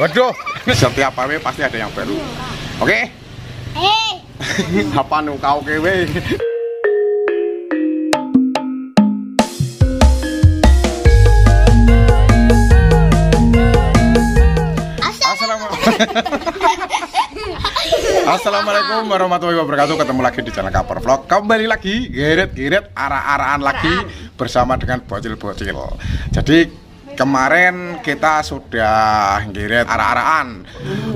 Waduh, setiap pawe pasti ada yang baru. Oke? Eh, Apa nu kau kewe? Assalamualaikum warahmatullahi wabarakatuh. Ketemu lagi di channel Kaper Vlog. Kembali lagi geret-geret arah-arahan lagi bersama dengan bocil-bocil. Jadi kemarin kita sudah geret arah-arahan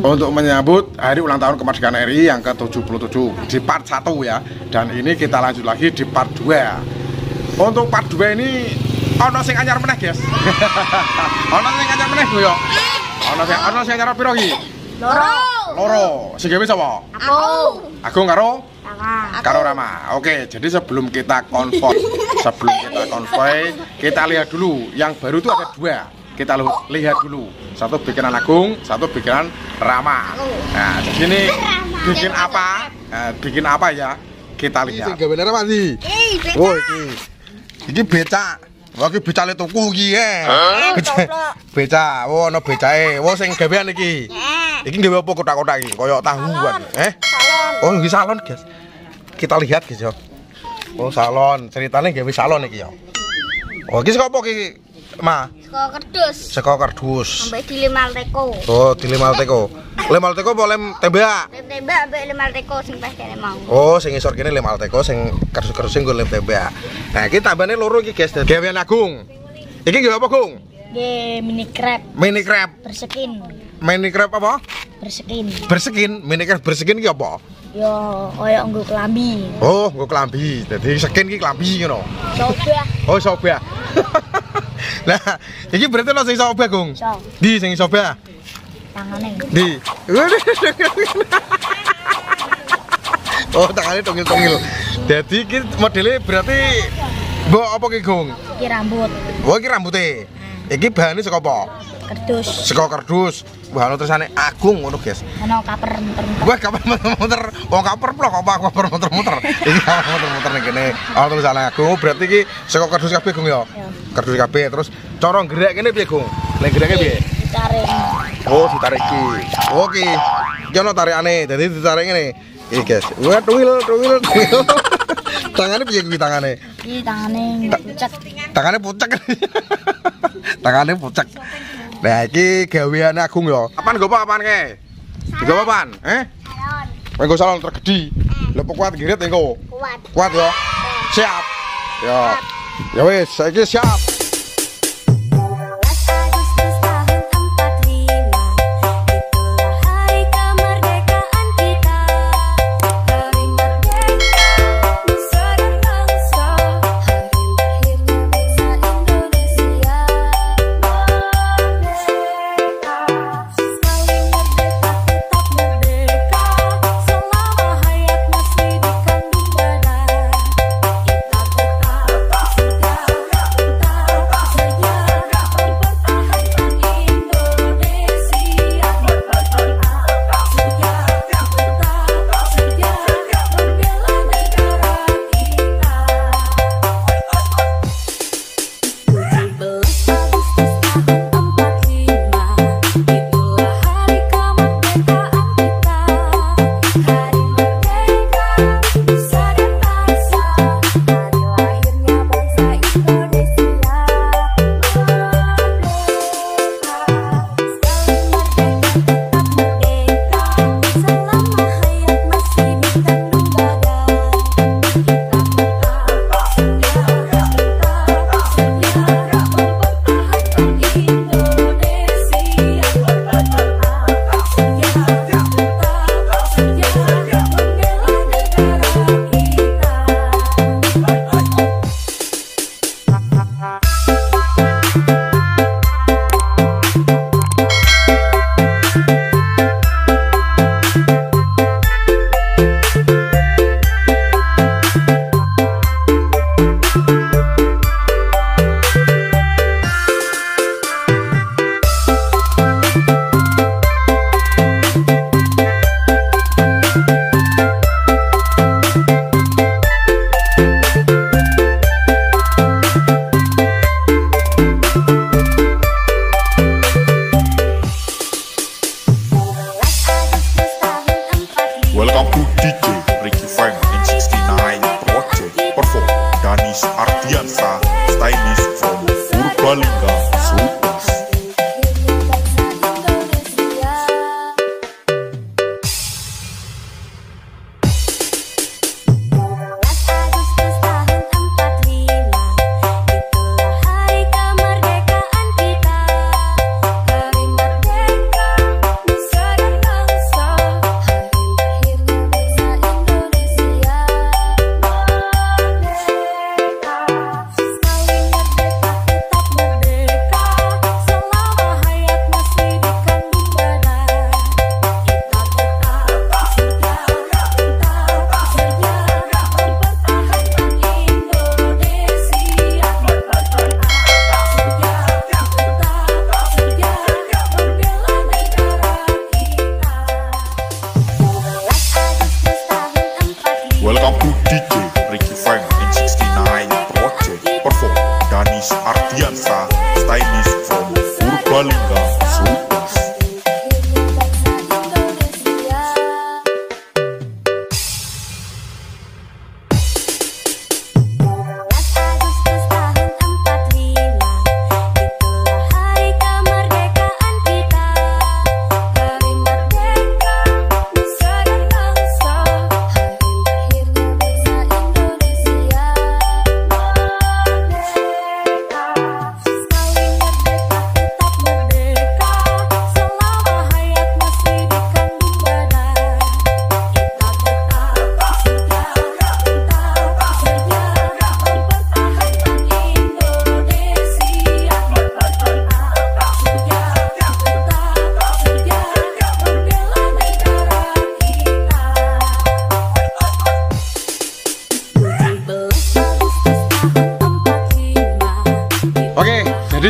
untuk menyambut hari ulang tahun kemerdekaan RI yang ke-77 di part 1 ya. Dan ini kita lanjut lagi di part 2. Untuk part 2 ini ono sing anyar meneh, guys. ono sing anyar meneh, Bu yo. Ono sing ono sing anyar piro iki? loro Loro. Sing gawe sapa? aku Agung karo tangan karo Rama. Oke, jadi sebelum kita konvoy, sebelum kita konvoy, kita lihat dulu. Yang baru itu ada dua. Kita lihat dulu. Satu bikinan Agung, satu bikinan Rama. Nah, di sini bikin apa? Nah, bikin apa ya? Kita lihat. Gawe Rama sih. ih beda Oh, iki. Iki becak. Wah, iki becale tuku iki ya. Becak. Becak. Oh, ono becake. Oh, sing gawean iki. eh Iki gawe apa kotak-kotak iki? Kayak tahuan. Eh? salon Oh, iki salon, guys. Kita lihat, guys, ya. Oh, salon. Ceritanya gawe salon iki ya. Oh, iki saka apa iki? Ma, kok kerdus saka kardus. sampai di lima teko Oh, di lima teko. Lima teko apa lem tembak? lem tembak sampai lima teko sing pas kene mau Oh, sing isor kene lima teko, sing kardus-kardus sing lem tembak. Nah, iki tambahane loro iki, guys. Gawean Agung. Iki gawe apa, Gung? Ge mini crab Mini crab. bersekin Mini crab apa? bersekin Bersekin. Mini crab bersekin iki apa? Yo koyo nggo kelambi Oh, nggo klambi. Dadi skin iki klambi ngono. coba Oh, soba. Nah, iki berarti lo sing soba, Gung. so Di sing soba. tangane Di. Oh, tangannya tongil-tongil. Jadi iki modelnya berarti mbok apa ki, Gung? iki rambut Oh, iki rambutnya. Iki bahannya saka apa? kerdus Saka kardus. Wah, ono tulisane Agung ngono, guys. ono kaper muter-muter Wah, kapan muter-muter? Wong kaper plok apa kaper muter-muter. Iki kaper muter-muter ning kene. Ono tulisane Agung, berarti iki saka kardus kabeh, Gung ya. Ya. Kardus kabeh terus cara gerak kene piye, Gung? Nek geraknya piye? ditarik Oh, ditarik iki. Oke. Iki ono tarikane. Dadi ditarik ngene. Iki, guys. Wah, tuwil, tuwil, tuwil. Tangane piye kuwi tangane? iki tangane pucet Tangane pucek. tangane pucek. Nah, iki gaweane Agung ya. Apaan gopo apaan ke? Digopo apaan? Eh? salon Engko salon tergedi. Lha kok kuat girit engko. kuat Kuat ya. Siap. Ya. Ya wis, saiki siap.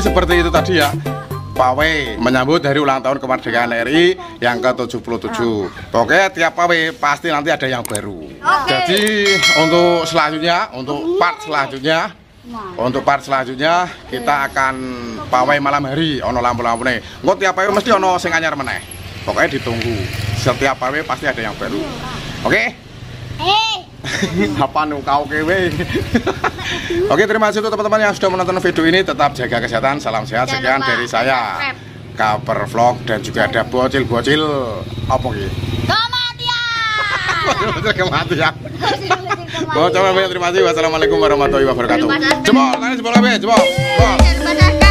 Seperti itu tadi ya. Pawe menyambut hari ulang tahun kemerdekaan RI yang ke-77. Pokoknya tiap pawe pasti nanti ada yang baru. Jadi untuk selanjutnya, untuk part selanjutnya, untuk part selanjutnya kita akan pawai malam hari ono lampu-lampu nih. Engko tiap pawe mesti ono sing anyar meneh. Pokoknya ditunggu. Setiap pawe pasti ada yang baru. Oke? Eh, apa nu kau kewe? Oke terima kasih untuk teman-teman yang sudah menonton video ini. Tetap jaga kesehatan salam sehat Jangan sekian lupa dari saya. cover vlog dan juga ada bocil-bocil. Apa gitu kematian. kematian. Terima kasih. Wassalamualaikum warahmatullahi wabarakatuh. Jempol tadi jempol jempol jempol.